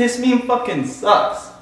This meme fucking sucks.